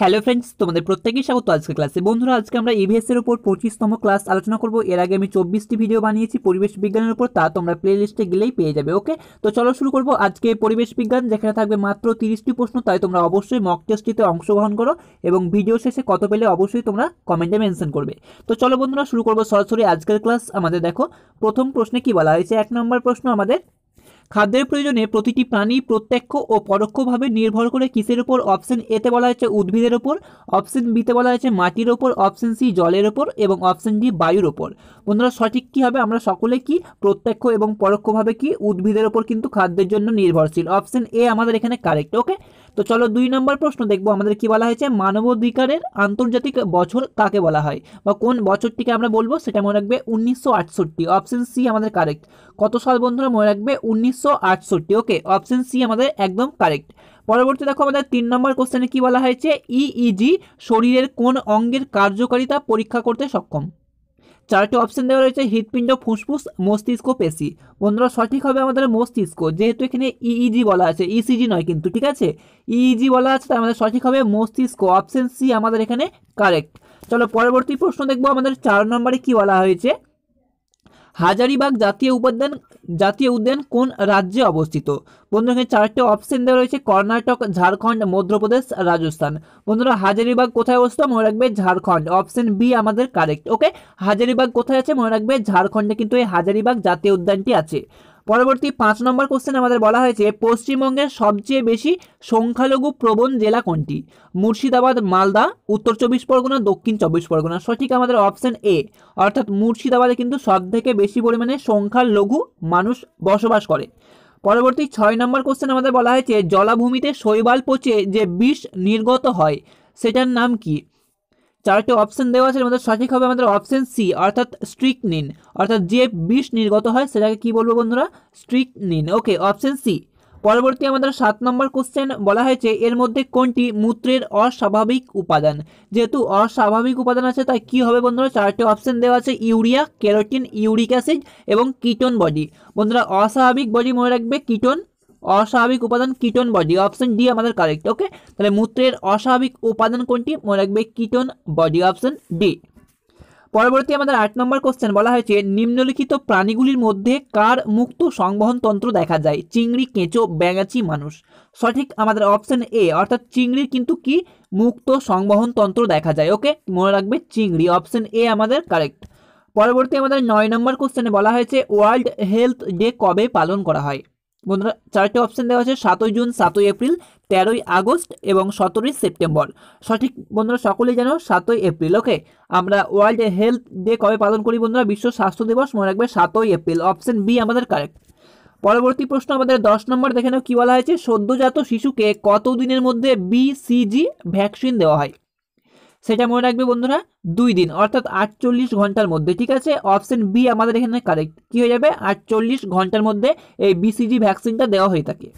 Hello friends তোমাদের প্রত্যেকেই স্বাগত আজকের ক্লাসে বন্ধুরা, আজকে আমরা ইভিএস এর উপর পঁচিশতম ক্লাস আলোচনা করব। এর আগে আমি চব্বিশটি ভিডিও বানিয়েছি পরিবেশ বিজ্ঞানের উপর, তা তোমরা প্লে লিস্টে গেলেই পেয়ে যাবে ওকে তো চলো শুরু করব আজকে পরিবেশ বিজ্ঞান, যেখানে থাকবে মাত্র তিরিশটি প্রশ্ন, তাই তোমরা অবশ্যই মক টেস্টটিতে অংশগ্রহণ করো এবং ভিডিও শেষে কত পেলে অবশ্যই তোমরা কমেন্টে মেনশন করবে। তো চলো বন্ধুরা, শুরু করব সরাসরি আজকের ক্লাস আমাদের দেখো, প্রথম প্রশ্নে কি বলা হয়েছে? এক নম্বর প্রশ্ন আমাদের খাদ্যের প্রয়োজনে প্রতিটি প্রাণী প্রত্যক্ষ ও পরোক্ষভাবে নির্ভর করে কিসের উপর অপশন এতে বলা হয়েছে উদ্ভিদের ওপর অপশন বিতে বলা হয়েছে মাটির ওপর অপশন সি জলের ওপর এবং অপশন ডি বায়ুর ওপর বন্ধুরা, সঠিক কী হবে? আমরা সকলে কি প্রত্যক্ষ এবং পরোক্ষভাবে কি উদ্ভিদের ওপর কিন্তু খাদ্যের জন্য নির্ভরশীল? অপশন এ আমাদের এখানে কারেক্ট ওকে তো চলো দুই নম্বর প্রশ্ন দেখব। আমাদের কি বলা হয়েছে? মানবাধিকারের আন্তর্জাতিক বছর কাকে বলা হয়? বা কোন বছরটিকে আমরা বলব? সেটা মনে রাখবে উনিশশো আটষট্টি। অপশন সি আমাদের কারেক্ট কত সাল বন্ধুরা? মনে রাখবে উনিশশো আটষট্টি। ওকে অপশন সি আমাদের একদম কারেক্ট পরবর্তী দেখো আমাদের তিন নম্বর কোশ্চেনে কি বলা হয়েছে? ইইজি শরীরের কোন অঙ্গের কার্যকারিতা পরীক্ষা করতে সক্ষম? চারটি অপশন দেওয়া রয়েছে, হৃৎপিণ্ড, ফুসফুস, মস্তিষ্ক, পেশি। বন্ধুরা, সঠিক হবে আমাদের মস্তিষ্ক। যেহেতু এখানে ইইজি বলা আছে ইসিজি নয় কিন্তু, ঠিক আছে? ইইজি বলা আছে তাই আমাদের সঠিক হবে মস্তিষ্ক। অপশন সি আমাদের এখানে কারেক্ট চলো পরবর্তী প্রশ্ন দেখব। আমাদের চার নম্বরে কি বলা হয়েছে? হাজারিবাগ জাতীয় উপাদান, জাতীয় উদ্যান কোন রাজ্যে অবস্থিত? বন্ধুরা চারটে অপশন দেওয়া রয়েছে। কর্ণাটক, ঝাড়খণ্ড, মধ্যপ্রদেশ, রাজস্থান। বন্ধুরা, হাজারিবাগ কোথায় অবস্থিত? মনে রাখবে ঝাড়খণ্ড। অপশন বি আমাদের কারেক্ট ওকে হাজারিবাগ কোথায় আছে? মনে রাখবে ঝাড়খণ্ডে, কিন্তু এই হাজারিবাগ জাতীয় উদ্যানটি আছে। পরবর্তী পাঁচ নম্বর কোশ্চেন আমাদের বলা হয়েছে, পশ্চিমবঙ্গের সবচেয়ে বেশি সংখ্যালঘু প্রবণ জেলা কোনটি? মুর্শিদাবাদ, মালদা, উত্তর চব্বিশ পরগনা, দক্ষিণ চব্বিশ পরগনা। সঠিক আমাদের অপশন এ অর্থাৎ মুর্শিদাবাদে কিন্তু সব থেকে বেশি পরিমাণে সংখ্যালঘু মানুষ বসবাস করে। পরবর্তী ছয় নম্বর কোশ্চেন আমাদের বলা হয়েছে, জলাভূমিতে শৈবাল পচে যে বিষ নির্গত হয়, সেটার নাম কি? চারটি অপশন দেওয়া আছে আমাদের সঠিক হবে আমাদের অপশন সি অর্থাৎ স্ট্রিক নিন অর্থাৎ যে বিষ নির্গত হয়, সেটাকে কি বলব বন্ধুরা? স্ট্রিক নিন ওকে অপশন সি পরবর্তী আমাদের সাত নম্বর কোশ্চেন বলা হয়েছে, এর মধ্যে কোনটি মূত্রের অস্বাভাবিক উপাদান? যেহেতু অস্বাভাবিক উপাদান আছে, তাই কি হবে বন্ধুরা? চারটি অপশন দেওয়া আছে, ইউরিয়া, ক্যারোটিন, ইউরিক অ্যাসিড এবং কিটোন বডি। বন্ধুরা, অস্বাভাবিক বডি মনে রাখবে কিটোন অস্বাভাবিক উপাদান কিটোন বডি, অপশন ডি আমাদের কারেক্ট ওকে তাহলে মূত্রের অস্বাভাবিক উপাদান কোনটি? মনে রাখবে কিটোন বডি, অপশন ডি। পরবর্তী আমাদের আট নম্বর কোশ্চেন বলা হয়েছে, নিম্নলিখিত প্রাণীগুলির মধ্যে কার মুক্ত সংবহন তন্ত্র দেখা যায়? চিংড়ি, কেঁচো, ব্যাঙাচি মানুষ। সঠিক আমাদের অপশন এ অর্থাৎ চিংড়ির কিন্তু কি? মুক্ত সংবহন তন্ত্র দেখা যায় ওকে মনে রাখবে চিংড়ি অপশন এ আমাদের কারেক্ট পরবর্তী আমাদের নয় নম্বর কোশ্চেনে বলা হয়েছে ওয়ার্ল্ড হেলথ ডে কবে পালন করা হয়? বন্ধুরা, চারটে অপশান দেওয়া আছে, সাতই জুন, সাতই এপ্রিল, তেরোই আগস্ট এবং সতেরোই সেপ্টেম্বর। সঠিক বন্ধুরা, সকলেই জানো সাতই এপ্রিল ওকে আমরা ওয়ার্ল্ড হেলথ ডে কবে পালন করি বন্ধুরা? বিশ্ব স্বাস্থ্য দিবস মনে রাখবে সাতই এপ্রিল। অপশন বি আমাদের কারেক্ট পরবর্তী প্রশ্ন আমাদের দশ নম্বর, দেখে নাও কী বলা হয়েছে। সদ্যজাত শিশুকে কত দিনের মধ্যে বিসিজি ভ্যাকসিন দেওয়া হয়? সেটা মনে রাখবে বন্ধুরা, দুই দিন, অর্থাৎ আটচল্লিশ ঘণ্টার মধ্যে, ঠিক আছে? অপশন বি আমাদের এখানে কারেক্ট কী হয়ে যাবে? আটচল্লিশ ঘণ্টার মধ্যে এই বিসিজি ভ্যাকসিনটা দেওয়া হয়ে থাকে।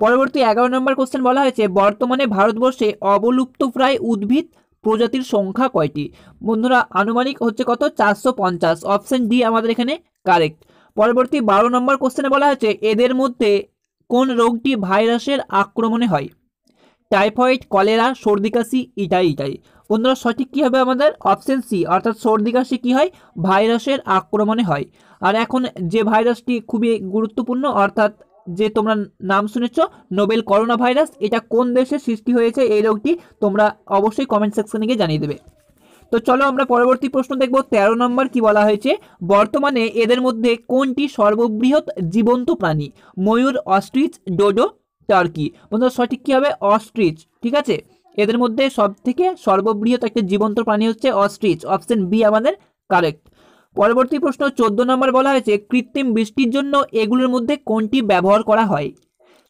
পরবর্তী এগারো নম্বর কোশ্চেন বলা হয়েছে, বর্তমানে ভারতবর্ষে অবলুপ্ত প্রায় উদ্ভিদ প্রজাতির সংখ্যা কয়টি? বন্ধুরা, আনুমানিক হচ্ছে কত? চারশো পঞ্চাশ অপশন ডি আমাদের এখানে কারেক্ট পরবর্তী বারো নম্বর কোশ্চেনে বলা হয়েছে, এদের মধ্যে কোন রোগটি ভাইরাসের আক্রমণে হয়? টাইফয়েড, কলেরা, সর্দি কাশি, ইটাই ইটাই। বন্ধুরা সঠিক কী হবে আমাদের? অপশন সি অর্থাৎ সর্দি কাশি কী হয়? ভাইরাসের আক্রমণে হয়। আর এখন যে ভাইরাসটি খুবই গুরুত্বপূর্ণ, অর্থাৎ যে তোমরা নাম শুনেছ, নোবেল করোনা ভাইরাস, এটা কোন দেশে সৃষ্টি হয়েছে? এই রোগটি তোমরা অবশ্যই কমেন্ট সেকশনে গিয়ে জানিয়ে দেবে। তো চলো আমরা পরবর্তী প্রশ্ন দেখব। তেরো নম্বর কি বলা হয়েছে? বর্তমানে এদের মধ্যে কোনটি সর্ববৃহৎ জীবন্ত প্রাণী? ময়ূর, অস্ট্রিচ, ডোডো, টার্কি। বন্ধুরা, সঠিক কী হবে? অস্ট্রিচ, ঠিক আছে? এদের মধ্যে সব থেকে সর্ববৃহৎ একটা জীবন্ত প্রাণী হচ্ছে অস্ট্রিচ, অপশন বি আমাদের কারেক্ট। পরবর্তী প্রশ্ন, চোদ্দ নম্বর বলা হয়েছে, কৃত্রিম বৃষ্টির জন্য এগুলোর মধ্যে কোনটি ব্যবহার করা হয়?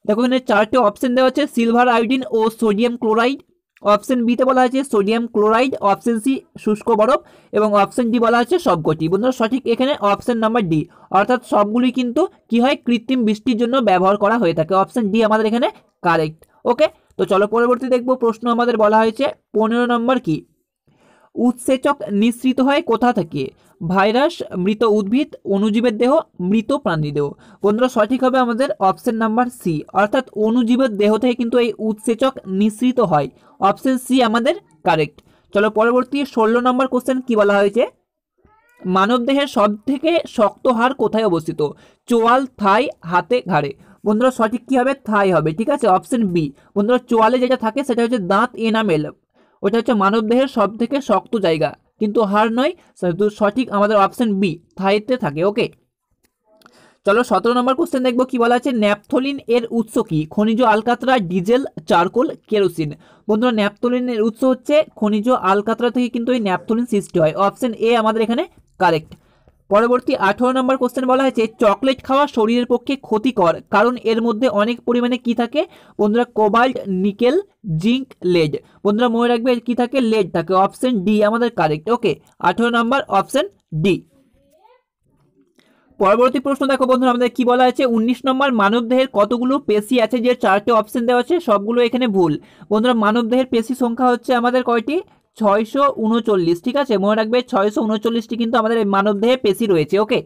দেখো, এখানে চারটে অপশন দেওয়া হচ্ছে সিলভার আয়োডিন ও সোডিয়াম ক্লোরাইড। অপশন বিতে বলা হয়েছে, সোডিয়াম ক্লোরাইড, অপশন সি শুষ্ক বরফ এবং অপশন ডি বলা হচ্ছে সবকটি। বন্ধুরা, সঠিক এখানে অপশন নাম্বার ডি। অর্থাৎ সবগুলি কিন্তু কি হয়? কৃত্রিম বৃষ্টির জন্য ব্যবহার করা হয়ে থাকে। অপশন ডি আমাদের এখানে কারেক্ট। ওকে তো চলো পরবর্তী দেখব, প্রশ্ন আমাদের বলা হয়েছে, পনেরো নম্বর কি? উৎসেচক নিঃসৃত হয় কোথা থেকে? ভাইরাস, মৃত উদ্ভিদ অণুজীবের দেহ, মৃত প্রাণী দেহ। বন্ধুরা, সঠিক হবে আমাদের অপশন নাম্বার সি অর্থাৎ অণুজীবের দেহ থেকে কিন্তু এই উৎসেচক নিঃসৃত হয়। অপশন সি আমাদের কারেক্ট চলো পরবর্তী ষোলো নম্বর কোশ্চেন কি বলা হয়েছে? মানবদেহের সব থেকে শক্ত হাড় কোথায় অবস্থিত? চোয়াল, থাই, হাতে, ঘাড়ে। বন্ধুরা সঠিক কী হবে? থাই হবে, ঠিক আছে? অপশন বি বন্ধুরা চোয়ালে যেটা থাকে, সেটা হচ্ছে দাঁত এনামেল ওটা হচ্ছে মানবদেহের সব থেকে শক্ত জায়গা। কিন্তু হাড় নয় সঠিক আমাদের অপশন বি থাইতে থাকে ওকে চলো সতেরো নম্বর কোশ্চেন দেখব, কি বলা আছে? ন্যাপথলিন এর উৎস কি? খনিজ আলকাতরা, ডিজেল, চারকোল, কেরোসিন। বন্ধুরা ন্যাপথলিনের উৎস হচ্ছে খনিজ আলকাতরা থেকে কিন্তু এই ন্যাপথলিন সৃষ্টি হয়। অপশন এ আমাদের এখানে কারেক্ট পরবর্তী আঠারো নম্বর কোশ্চেন বলা হয়েছে চকলেট খাওয়া শরীরের পক্ষে ক্ষতিকর, কারণ এর মধ্যে অনেক পরিমাণে কি থাকে? বন্ধুরা কোবাল্ট নিকেল জিঙ্ক লেড বন্ধুরা, মনে রাখবে কি থাকে? লেড থাকে অপশন ডি আমাদের কারেক্ট ওকে আঠারো নম্বর অপশন ডি পরবর্তী প্রশ্ন দেখো বন্ধুরা, আমাদের কি বলা আছে উনিশ নম্বর, মানবদেহের কতগুলো পেশি আছে? যে চারটে অপশন দেওয়া আছে, সবগুলো এখানে ভুল। বন্ধুরা, মানবদেহের পেশি সংখ্যা হচ্ছে আমাদের কয়টি? ছয়শো উনচল্লিশ, ঠিক আছে? মনে রাখবে ছয়শো উনচল্লিশটি কিন্তু আমাদের মানবদেহে পেশি রয়েছে, ওকে?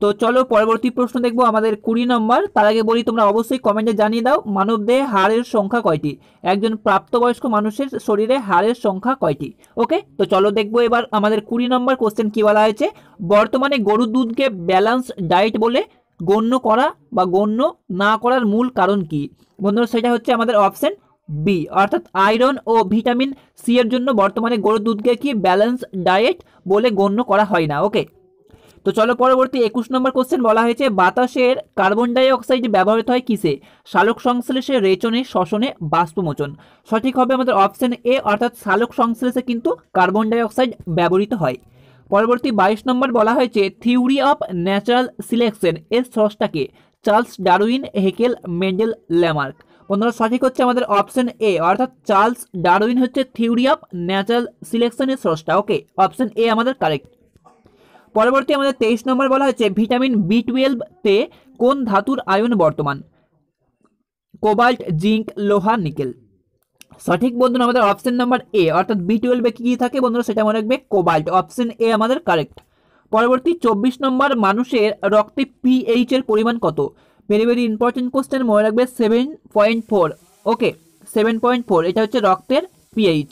তো চলো পরবর্তী প্রশ্ন দেখব আমাদের কুড়ি নম্বর। তার আগে বলি, তোমরা অবশ্যই কমেন্টে জানিয়ে দাও মানবদেহে হাড়ের সংখ্যা কয়টি? একজন প্রাপ্তবয়স্ক মানুষের শরীরে হাড়ের সংখ্যা কয়টি? ওকে? তো চলো দেখব এবার আমাদের কুড়ি নম্বর কোশ্চেন কি বলা হয়েছে? বর্তমানে গরুর দুধকে ব্যালান্স ডায়েট বলে গণ্য করা বা গণ্য না করার মূল কারণ কি? বন্ধুরা, সেটা হচ্ছে আমাদের অপশন বি অর্থাৎ আয়রন ও ভিটামিন সি এর জন্য বর্তমানে গরুর দুধকে কি ব্যালেন্স ডায়েট বলে গণ্য করা হয় না। ওকে তো চলো পরবর্তী একুশ নম্বর কোশ্চেন বলা হয়েছে, বাতাসের কার্বন ডাই অক্সাইড ব্যবহৃত হয় কিসে? সালোক সংশ্লেষে রেচনে, শ্বসনে, বাষ্পমোচন। সঠিক হবে আমাদের অপশন এ অর্থাৎ শালক সংশ্লেষে কিন্তু কার্বন ডাই অক্সাইড ব্যবহৃত হয়। পরবর্তী বাইশ নম্বর বলা হয়েছে থিওরি অফ ন্যাচারাল সিলেকশন এর স্রষ্টাকে Charles Darwin, Haeckel, Mendel, Lamarck. বন্ধুরা সঠিক হচ্ছে আমাদের অপশন এ অর্থাৎ চার্লস ডারউইন হচ্ছে থিওরি অফ ন্যাচারাল সিলেকশনের স্রষ্টা। ওকে অপশন এ আমাদের কারেক্ট পরবর্তী আমাদের তেইশ নম্বর বলা হয়েছে ভিটামিন বি টুয়েলভতে কোন ধাতুর আয়ন বর্তমান? কোবাল্ট জিঙ্ক লোহা নিকেল সঠিক বন্ধুরা আমাদের অপশন নাম্বার এ অর্থাৎ বি টুয়েলভে কী কী থাকে বন্ধুরা সেটা মনে রাখবে? কোবাল্ট অপশন এ আমাদের কারেক্ট পরবর্তী চব্বিশ নম্বর মানুষের রক্তে পিএইচ এর পরিমাণ কত? ভেরি ভেরি ইম্পর্টেন্ট কোশ্চেন মনে রাখবে seven point four okay seven point four এটা হচ্ছে রক্তের পিএইচ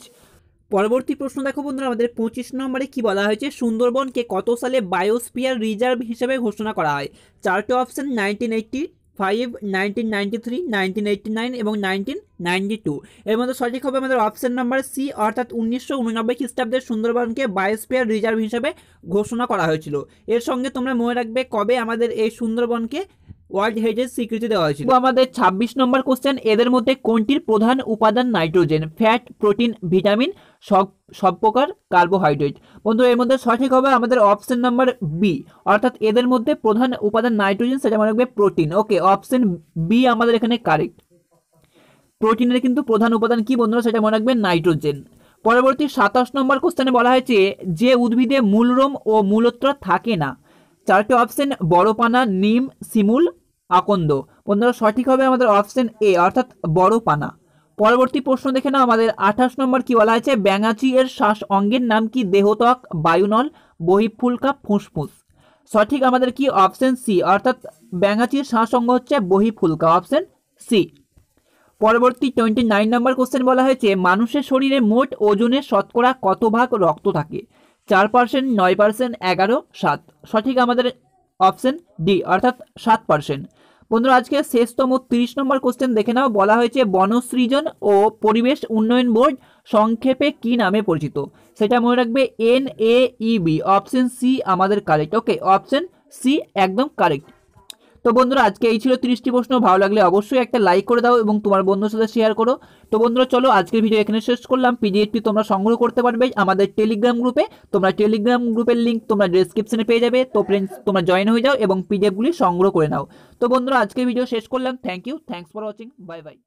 পরবর্তী প্রশ্ন দেখো বন্ধুরা, আমাদের পঁচিশ নম্বরে কি বলা হয়েছে? সুন্দরবনকে কত সালে বায়োস্পিয়ার রিজার্ভ হিসেবে ঘোষণা করা হয়? চারটে option nineteen eighty five nineteen ninety three nineteen eighty nine এবং নাইনটিন নাইনটি টু এর মধ্যে সঠিক হবে আমাদের অপশন নাম্বার সি অর্থাৎ উনিশশো উননব্বই খ্রিস্টাব্দে সুন্দরবনকে বায়োস্পিয়ার রিজার্ভ হিসেবে ঘোষণা করা হয়েছিল। এর সঙ্গে তোমরা মনে রাখবে কবে আমাদের এই সুন্দরবনকে ওয়ার্ল্ড হেরিটেজ স্বীকৃতি দেওয়া হয়েছিল। আমাদের ছাব্বিশ নম্বর কোশ্চেন এদের মধ্যে কোনটির প্রধান উপাদান নাইট্রোজেন? ফ্যাট প্রোটিন ভিটামিন সব সব প্রকার কার্বোহাইড্রেট বন্ধু এর মধ্যে সঠিক হবে আমাদের অপশন নাম্বার বি অর্থাৎ এদের মধ্যে প্রধান উপাদান নাইট্রোজেন, সেটা মনে রাখবে প্রোটিন ওকে অপশন বি আমাদের এখানে কারেক্ট প্রোটিনের কিন্তু প্রধান উপাদান কি বন্ধুরা, সেটা মনে রাখবে নাইট্রোজেন। পরবর্তী সাতাশ নম্বর কোশ্চেনে বলা হয়েছে, যে উদ্ভিদে মূলরোম ও মূলত্র থাকে না, চারটে অপশন বড়পানা নিম, শিমুল আকন্দ। বন্ধুরা, সঠিক হবে আমাদের অপশন এ অর্থাৎ বড় পানা। পরবর্তী প্রশ্ন দেখে নাও, আমাদের আঠাশ নম্বর কি বলা হয়েছে? ব্যাঙাচি এর শ্বাস অঙ্গের নাম কি? দেহত্বক, বায়ুনল, বহিফুলকা, ফুসফুস। সঠিক আমাদের কি? অপশন সি অর্থাৎ ব্যাঙাচির শ্বাস অঙ্গ হচ্ছে বহিফুলকা অপশন সি পরবর্তী টোয়েন্টি নাইন নম্বর কোশ্চেন বলা হয়েছে, মানুষের শরীরে মোট ওজনের শতকরা কত ভাগ রক্ত থাকে? চার পার্সেন্ট নয় পার্সেন্ট এগারো, সাত। সঠিক আমাদের অপশন ডি অর্থাৎ সাত পার্সেন্ট বন্ধুরা, আজকে শেষতম তিরিশ নম্বর কোশ্চেন দেখে নাও। বলা হয়েছে বনসৃজন ও পরিবেশ উন্নয়ন বোর্ড সংক্ষেপে কি নামে পরিচিত? সেটা মনে রাখবে N A E B option C আমাদের কারেক্ট ওকে অপশন সি একদম কারেক্ট তো বন্ধুরা, আজকে এই ছিল তিরিশটি প্রশ্ন। ভালো লাগলে অবশ্যই একটা লাইক করে দাও এবং তোমার বন্ধুর সাথে শেয়ার করো। তো বন্ধুরা, চলো আজকের ভিডিও এখানে শেষ করলাম। পিডিএফটি তোমরা সংগ্রহ করতে পারবে আমাদের টেলিগ্রাম গ্রুপে তোমরা টেলিগ্রাম গ্রুপের লিঙ্ক তোমরা ডিসক্রিপশনে পেয়ে যাবে। তো ফ্রেন্ডস তোমরা জয়েন হয়ে যাও এবং পিডিএফগুলি সংগ্রহ করে নাও। তো বন্ধুরা, আজকের ভিডিও শেষ করলাম। Thank you thanks for watching bye bye